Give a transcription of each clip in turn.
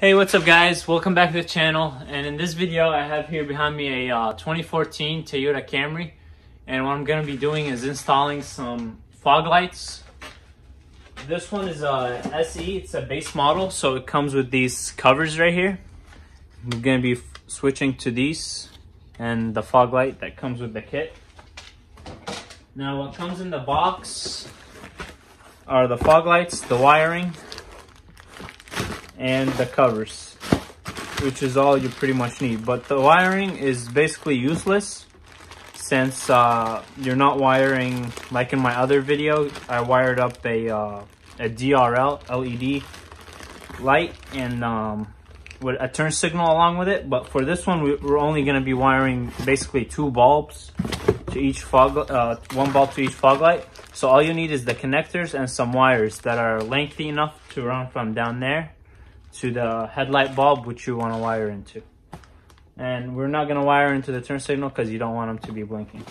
Hey, what's up guys? Welcome back to the channel. And in this video, I have here behind me a uh, 2014 Toyota Camry. And what I'm gonna be doing is installing some fog lights. This one is a SE, it's a base model. So it comes with these covers right here. I'm gonna be switching to these and the fog light that comes with the kit. Now what comes in the box are the fog lights, the wiring, and the covers, which is all you pretty much need. But the wiring is basically useless since uh, you're not wiring, like in my other video, I wired up a, uh, a DRL LED light and um, with a turn signal along with it. But for this one, we're only gonna be wiring basically two bulbs to each fog, uh, one bulb to each fog light. So all you need is the connectors and some wires that are lengthy enough to run from down there to the headlight bulb, which you want to wire into. And we're not going to wire into the turn signal because you don't want them to be blinking.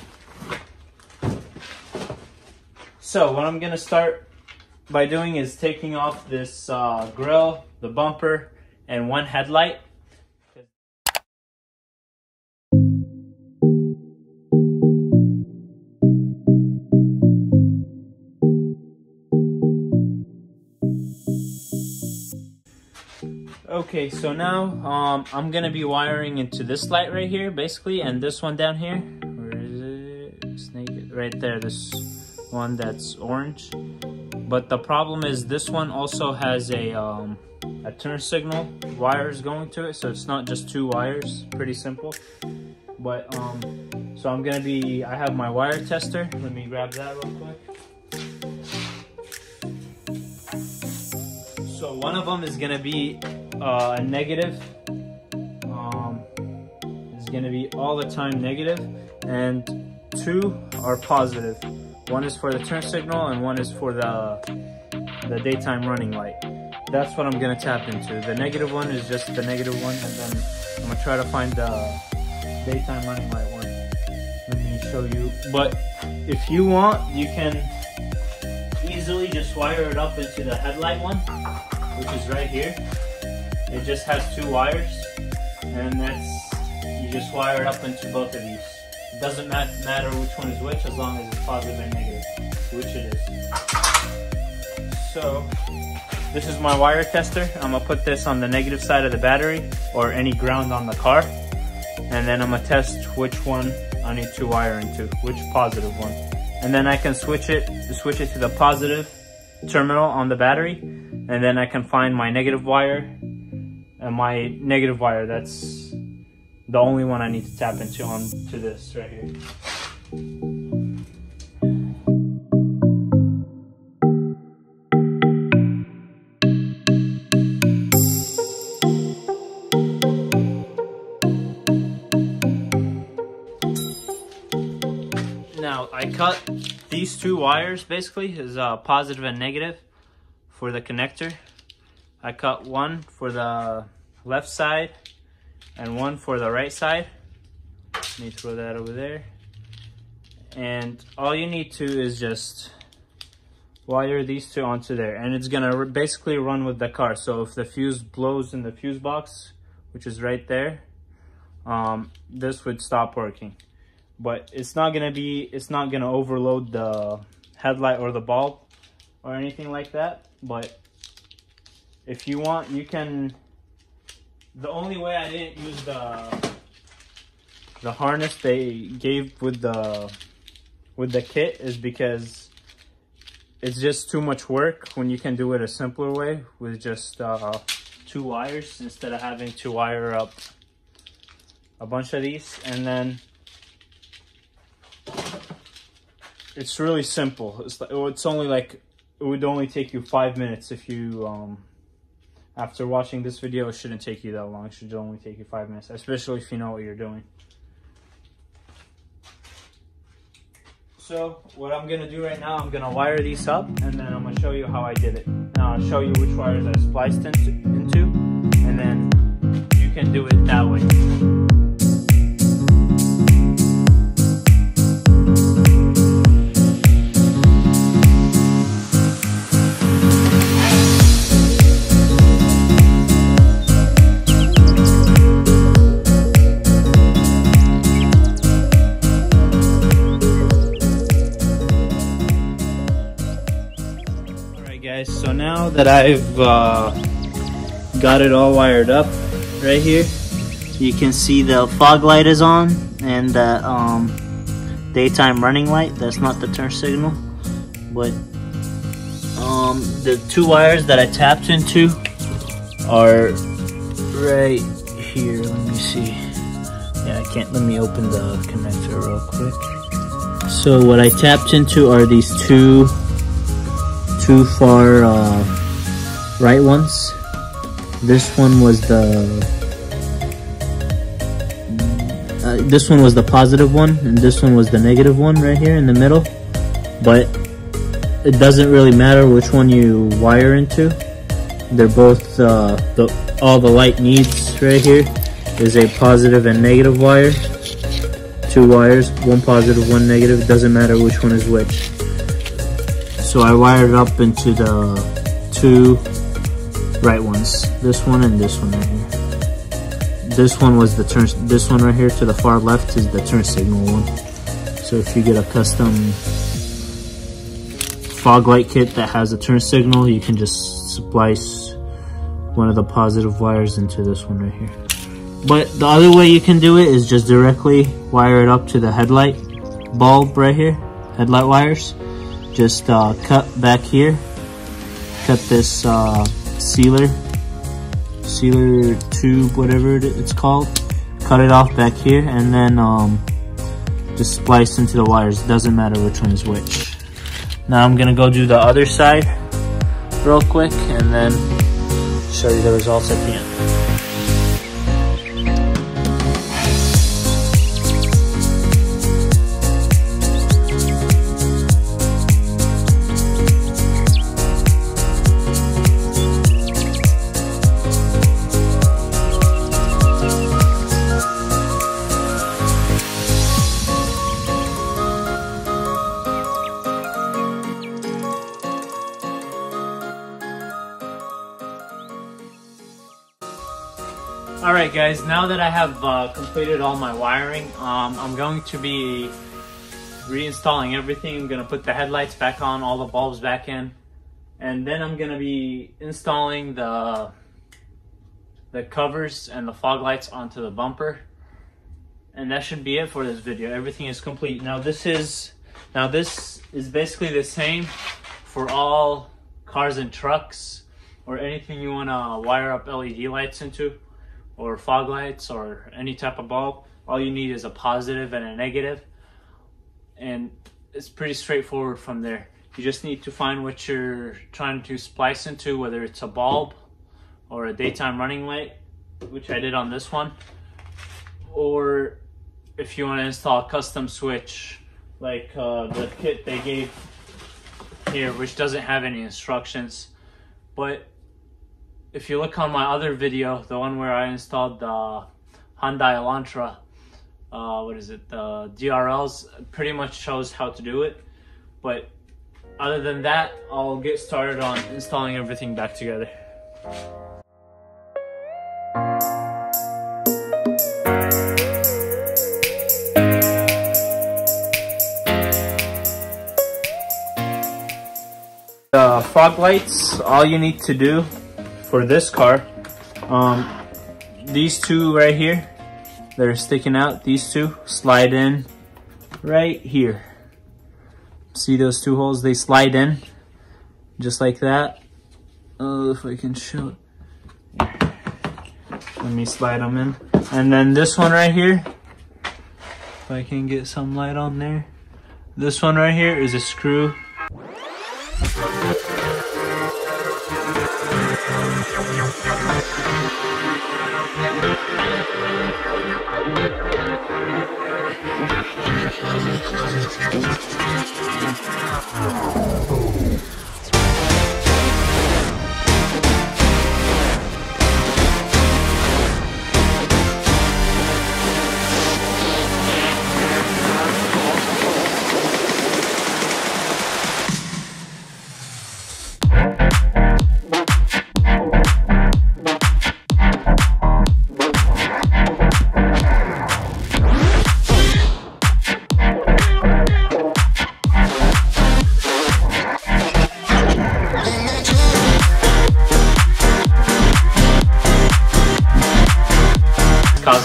So what I'm going to start by doing is taking off this uh, grill, the bumper, and one headlight. Okay, so now um, I'm gonna be wiring into this light right here, basically, and this one down here. Where is it? Snake, right there, this one that's orange. But the problem is this one also has a, um, a turn signal wires going to it, so it's not just two wires, pretty simple. But, um, so I'm gonna be, I have my wire tester. Let me grab that real quick. So one of them is gonna be uh, a negative. Um, is going to be all the time negative, and two are positive. One is for the turn signal, and one is for the the daytime running light. That's what I'm going to tap into. The negative one is just the negative one, and then I'm to try to find the daytime running light one. Let me show you. But if you want, you can easily just wire it up into the headlight one, which is right here. It just has two wires, and that's you just wire it up into both of these. It doesn't matter which one is which, as long as it's positive and negative, which it is. So, this is my wire tester. I'm gonna put this on the negative side of the battery, or any ground on the car, and then I'm gonna test which one I need to wire into, which positive one. And then I can switch it, switch it to the positive terminal on the battery, and then I can find my negative wire and my negative wire that's the only one I need to tap into on to this right here. Now I cut these two wires basically is uh, positive and negative for the connector I cut one for the left side and one for the right side. Let me throw that over there. And all you need to is just wire these two onto there. And it's gonna basically run with the car. So if the fuse blows in the fuse box, which is right there, um, this would stop working. But it's not gonna be, it's not gonna overload the headlight or the bulb or anything like that. But if you want, you can, the only way I didn't use the, the harness they gave with the, with the kit is because it's just too much work when you can do it a simpler way with just uh, two wires instead of having to wire up a bunch of these. And then it's really simple. It's, it's only like it would only take you five minutes if you um, after watching this video, it shouldn't take you that long. It should only take you five minutes, especially if you know what you're doing. So what I'm gonna do right now, I'm gonna wire these up and then I'm gonna show you how I did it. Now I'll show you which wires I spliced into, into and then you can do it that way. Now that I've uh, got it all wired up right here, you can see the fog light is on and the um, daytime running light. That's not the turn signal, but um, the two wires that I tapped into are right here. Let me see. Yeah, I can't. Let me open the connector real quick. So what I tapped into are these two, two far uh, right ones. This one was the uh, this one was the positive one and this one was the negative one right here in the middle. But it doesn't really matter which one you wire into. They're both uh, the all the light needs right here is a positive and negative wire. Two wires one positive one negative doesn't matter which one is which so I wired up into the two right ones this one and this one right here. This one was the turn this one right here to the far left is the turn signal one. So if you get a custom fog light kit that has a turn signal you can just splice one of the positive wires into this one right here. But the other way you can do it is just directly wire it up to the headlight bulb right here headlight wires just uh, cut back here cut this uh, sealer sealer tube, whatever it's called. Cut it off back here and then um, just splice into the wires. Doesn't matter which one is which. Now I'm gonna go do the other side real quick and then show you the results at the end. Alright guys, now that I have uh, completed all my wiring, um, I'm going to be reinstalling everything. I'm going to put the headlights back on, all the bulbs back in, and then I'm going to be installing the the covers and the fog lights onto the bumper. And that should be it for this video. Everything is complete. Now this is now this is basically the same for all cars and trucks or anything you want to wire up LED lights into or fog lights or any type of bulb, all you need is a positive and a negative, and it's pretty straightforward from there. You just need to find what you're trying to splice into, whether it's a bulb or a daytime running light, which I did on this one, or if you want to install a custom switch like uh, the kit they gave here, which doesn't have any instructions, but if you look on my other video, the one where I installed the Hyundai Elantra, uh, what is it, the DRLs, pretty much shows how to do it. But other than that, I'll get started on installing everything back together. The fog lights, all you need to do for this car, um, these two right here, they're sticking out, these two slide in right here. See those two holes? They slide in just like that. Oh, if I can show it. Let me slide them in. And then this one right here, if I can get some light on there. This one right here is a screw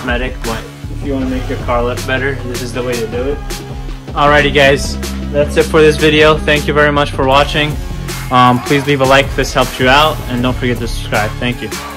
Cosmetic, but if you want to make your car look better, this is the way to do it. Alrighty guys, that's it for this video. Thank you very much for watching. Um, please leave a like if this helped you out, and don't forget to subscribe. Thank you.